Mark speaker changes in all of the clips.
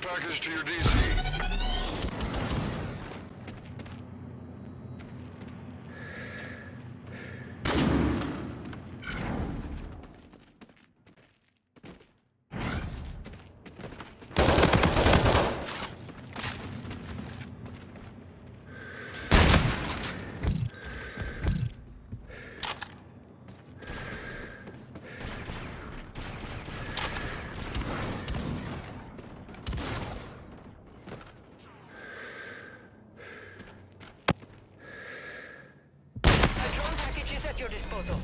Speaker 1: package to your DC.
Speaker 2: A drone package disposal.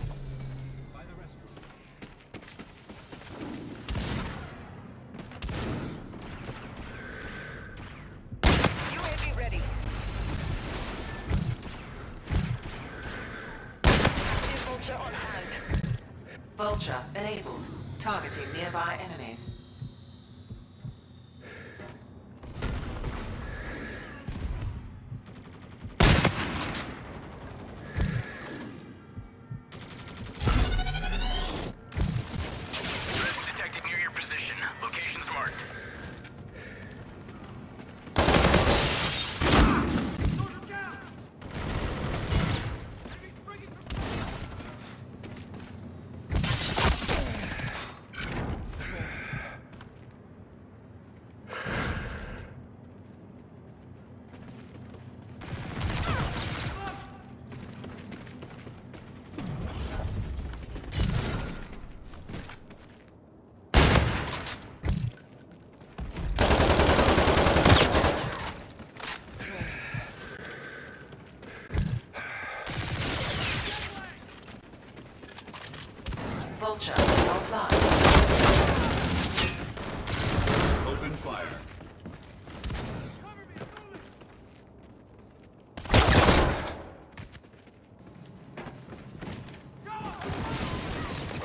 Speaker 2: UAV ready. Vulture on hand.
Speaker 3: Vulture enabled. Targeting nearby enemies. Vulture is offline.
Speaker 4: Open fire.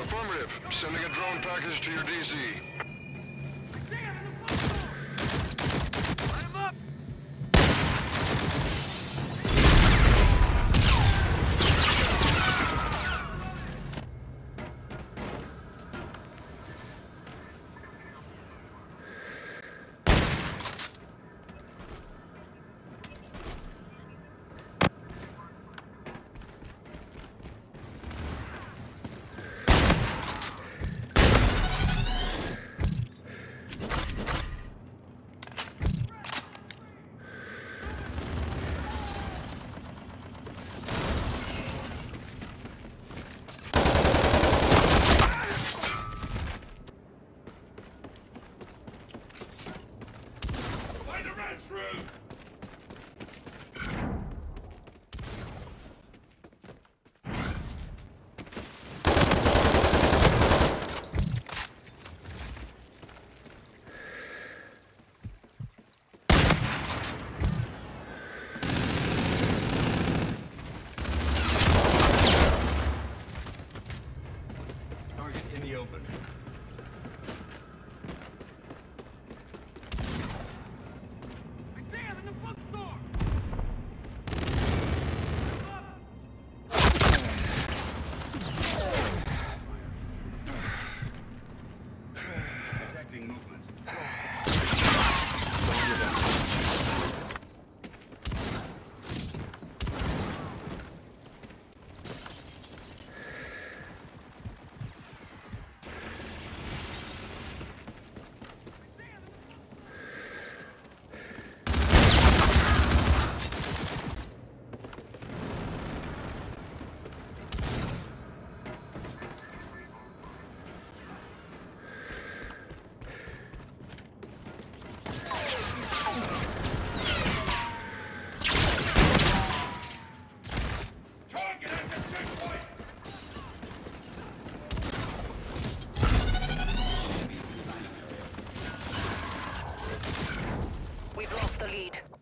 Speaker 1: Affirmative. Sending a drone package to your DC.
Speaker 2: the lead.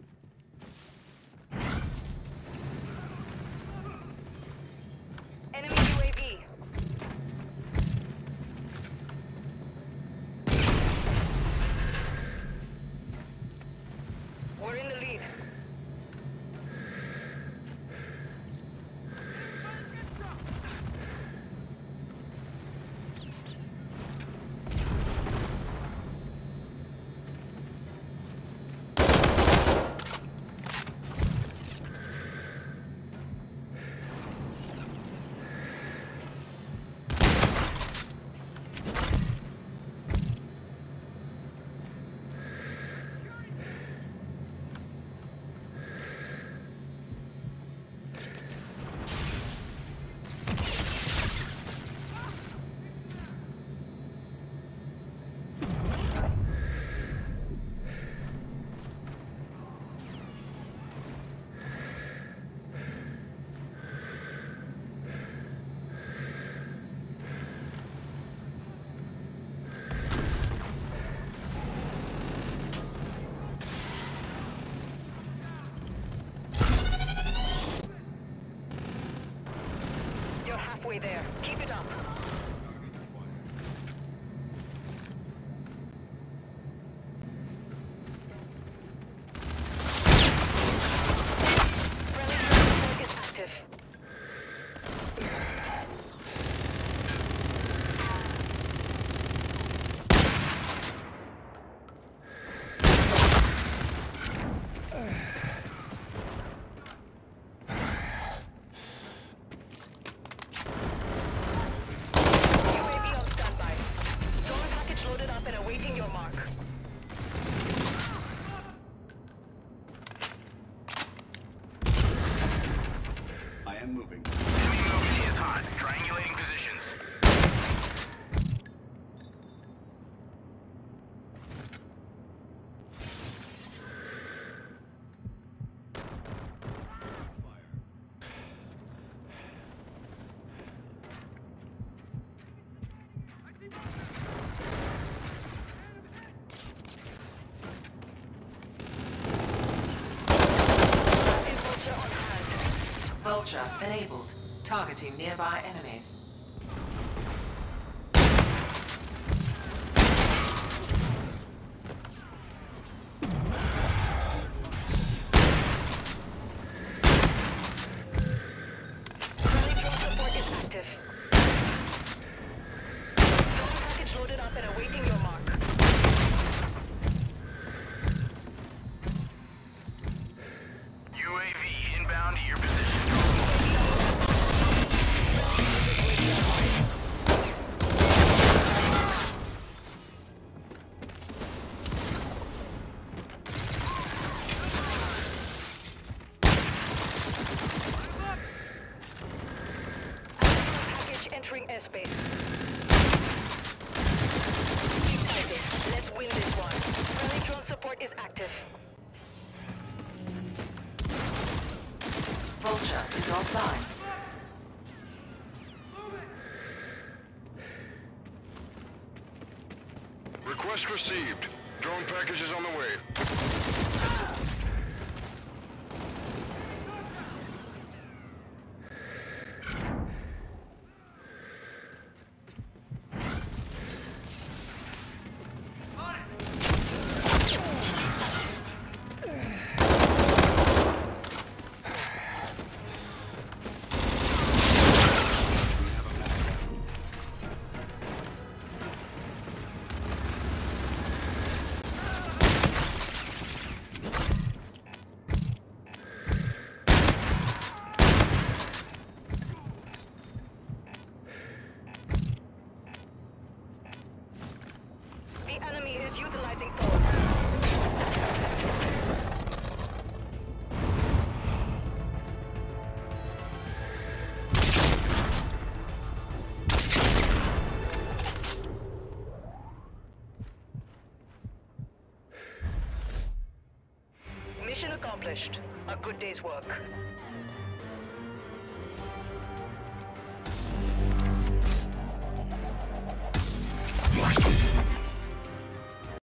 Speaker 2: There. Keep it up. Friendly drone is active. UAV on standby. Drone package loaded up and awaiting your mark.
Speaker 4: I am moving.
Speaker 5: Enemy movement is hot. Triangulating positions.
Speaker 2: Active vulture on hand.
Speaker 3: Vulture enabled. Targeting nearby enemies.
Speaker 2: Entering airspace. Keep fighting. Let's win this one. Friendly drone support is active.
Speaker 3: Vulture is offline.
Speaker 1: Request received. Drone package is on the way.
Speaker 2: Mission accomplished. A good day's work.